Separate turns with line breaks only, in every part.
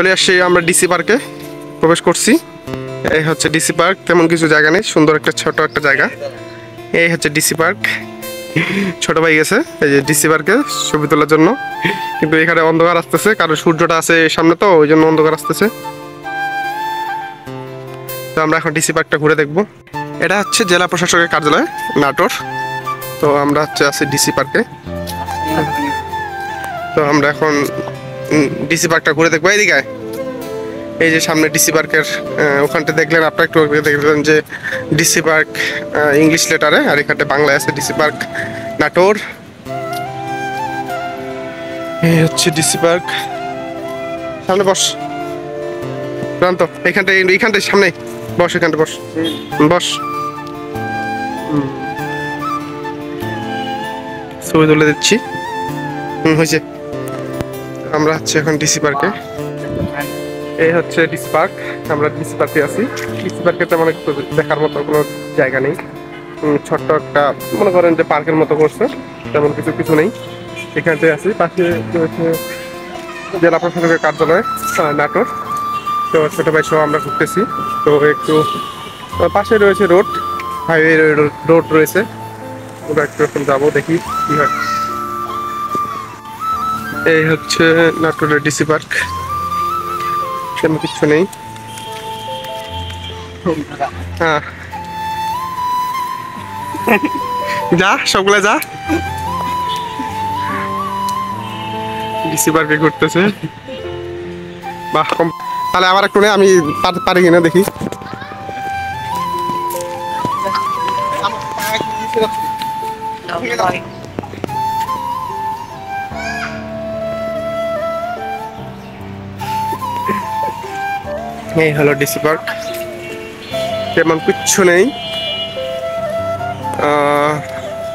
চলে আসছি আমরা ডিসি পার্কে। প্রবেশ করছি। এই হচ্ছে ডিসি পার্ক, তেমন কিছু জায়গা নেই, সুন্দর একটা ছোট একটা জায়গা। এই হচ্ছে ডিসি পার্ক। ছোট ভাই গেছে, এই যে ডিসি পার্কে ছবি তোলার জন্য। কিন্তু এখানে অন্ধকার আসতেছে, কারণ সূর্যটা আছে সামনে তো, ওই জন্য অন্ধকার আসতেছে। তো আমরা এখন ডিসি পার্কটা ঘুরে দেখব। এটা হচ্ছে জেলা প্রশাসকের কার্যালয়, নাটোর। তো আমরা হচ্ছে আছি ডিসি পার্কে। তো আমরা এখন ডিসি পার্কটা ঘুরে দেখব। এইদিকে আয়। এই যে সামনে ডিসি পার্কের ওখানটা দেখলেন, আপনারা একটু দেখলেন যে ডিসি পার্ক ইংলিশ লেটারে আর এখানটা বাংলায় আছে ডিসি পার্ক নাটোর। এই হচ্ছে ডিসি পার্ক সামনে বস। প্রান্ত, এখানটা এইখানটা সামনে বস এখানটা বস। বস। ছবি তুলে দিচ্ছি। হুম, হয়েছে। আমরা হচ্ছে এখন ডিসি পার্কে এই হচ্ছে ডিসি পার্ক আমরা ডিসি পার্কে আছি। ডিসি পার্কে তেমন একটু দেখার মতো কোনো জায়গা নেই। ছোট্ট একটা, মনে করেন যে পার্কের মতো করছে, তেমন কিছু কিছু নেই। এখানতে আছি, পাশে রয়েছে জেলা প্রশাসকের কার্যালয় নাটোর। তো ছোট ভাই সহ আমরা ঘুরতেছি। তো একটু পাশে রয়েছে রোড হাইওয়ে রোড রয়েছে। ওরা একটু এখন যাব, দেখি কি হয়। এই হচ্ছে নাটোরের ডিসি পার্ক। তেমন কিছু নেই। হ্যাঁ। যা, সবগুলা যা। ডিসি পার্কে ঘুরতেছে। বাহ, কম তাহলে আবার একটু নেই আমি পার- কিনা দেখি। এই হলো ডিসি পার্ক তেমন কিচ্ছু নেই।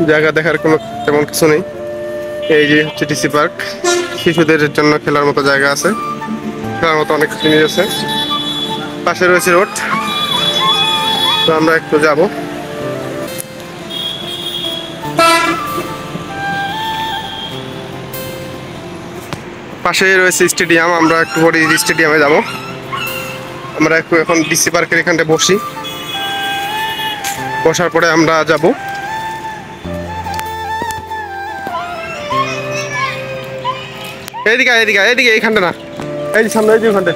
জায়গা দেখার কোনো তেমন কিছু নেই। এই যে হচ্ছে ডিসি পার্ক শিশুদের জন্য খেলার মতো জায়গা আছে। খেলার মতো অনেক জিনিস আছে। পাশে রয়েছে রোড। তো আমরা একটু যাব। পাশে রয়েছে স্টেডিয়াম। আমরা একটু পরে স্টেডিয়ামে যাব। আমরা একটু এখন ডিসি পার্কের এখানটা বসি। বসার পরে আমরা যাব। এইদিকে এদিকে এদিকে এইখানটা না। এই সামনে এই ওখানটা।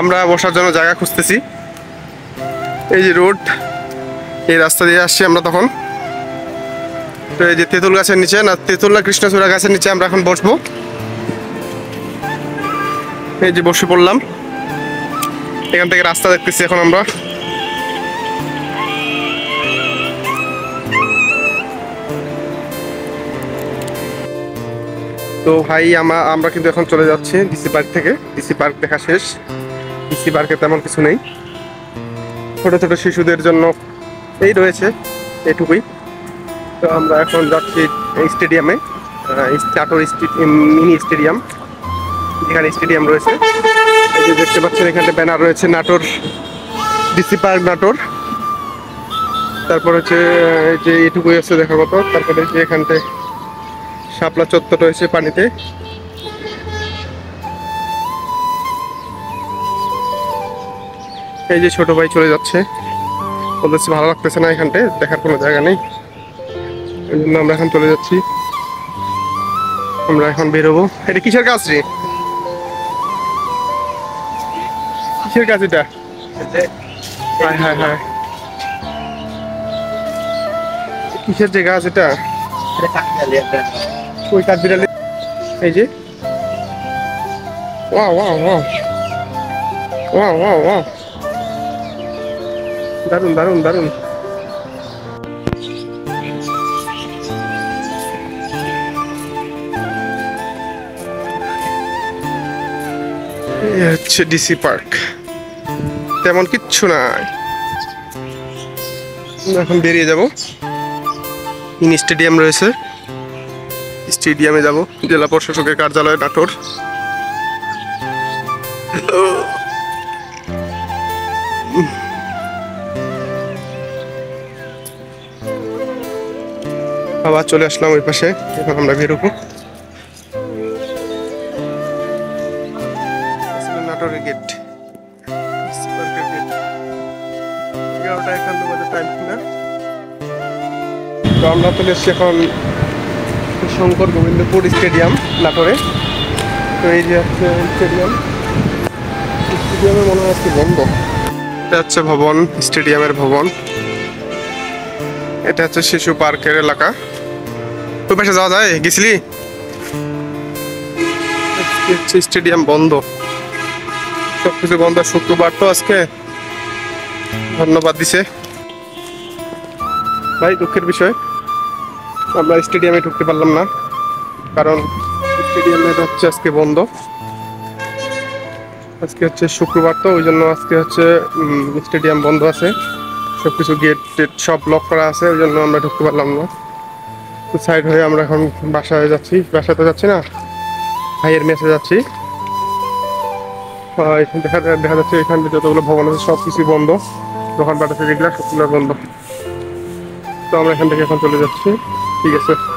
আমরা বসার জন্য জায়গা খুঁজতেছি। এই যে রোড এই রাস্তা দিয়ে আসছি আমরা তখন। তো এই যে তেঁতুল গাছের নিচে না তেঁতুল না কৃষ্ণচূড়া গাছের নিচে আমরা এখন বসবো। এই যে বসে পড়লাম। এখান থেকে রাস্তা দেখতেছি এখন আমরা। তো ভাই আমরা আমরা কিন্তু এখন চলে যাচ্ছি ডিসি পার্ক থেকে। ডিসি পার্ক দেখা শেষ। ডিসি পার্কে তেমন কিছু নেই। ছোট ছোট শিশুদের জন্য এই রয়েছে এটুকুই। তো আমরা এখন যাচ্ছি স্টেডিয়ামে চাটোর মিনি স্টেডিয়াম এখানে স্টেডিয়াম রয়েছে। এই যে দেখতে পাচ্ছেন, এখানে ব্যানার রয়েছে নাটোর ডিসি পার্ক নাটোর। তারপর হচ্ছে যে এটুকুই আছে দেখার মতো। তারপরে যে এখানটায় শাপলা চত্বর রয়েছে পানিতে। এই যে ছোট ভাই চলে যাচ্ছে। বলতেছে ভালো লাগতেছে না এখানটায় দেখার কোনো জায়গা নেই। এই জন্য আমরা এখন চলে যাচ্ছি। আমরা এখন বেরোবো। এটা কিসের কাজ রে? কিসের কাজ এটা। হায় হায় হায় কিসের যে গাছ এটা? ওই কাঠ বিড়ালি এই যে। Wow wow wow. Wow wow wow. দারুণ দারুণ দারুণ হচ্ছে ডিসি পার্ক। তেমন কিচ্ছু নাই। এখন বেরিয়ে যাব। মিনি স্টেডিয়াম রয়েছে। স্টেডিয়ামে যাব। জেলা প্রশাসকের কার্যালয়, নাটোর। আবার চলে আসলাম ওই পাশে। এখন আমরা বেরোবো। আমরা চলে এখন শঙ্কর গোবিন্দপুর স্টেডিয়াম, নাটোরে। তো এই যে হচ্ছে স্টেডিয়াম স্টেডিয়ামে মনে হয় আজকে বন্ধ। এটা হচ্ছে ভবন, স্টেডিয়ামের ভবন। এটা হচ্ছে শিশু পার্কের এলাকা। ওই পাশে যাওয়া যায়? গেছিলি? হচ্ছে স্টেডিয়াম বন্ধ। সবকিছু বন্ধ। শুক্রবার তো আজকে। ধন্যবাদ দিছে। ভাই, দুঃখের বিষয়। আমরা স্টেডিয়ামে ঢুকতে পারলাম না, কারণ স্টেডিয়ামে হচ্ছে আজকে বন্ধ। আজকে হচ্ছে শুক্রবার তো, ওই জন্য আজকে হচ্ছে স্টেডিয়াম বন্ধ আছে। সব কিছু গেট টেট সব লক করা আছে, ওই জন্য আমরা ঢুকতে পারলাম না। তো সাইড হয়ে আমরা এখন বাসায় যাচ্ছি। বাসায় তো যাচ্ছি না? ভাইয়ের মেসে যাচ্ছি। দেখা দেখা যাচ্ছে এখানে যতগুলো ভবন আছে সব কিছুই বন্ধ। দোকানপাট আছে যেগুলো সবগুলো বন্ধ। তো আমরা এখান থেকে এখন চলে যাচ্ছি। ঠিক আছে।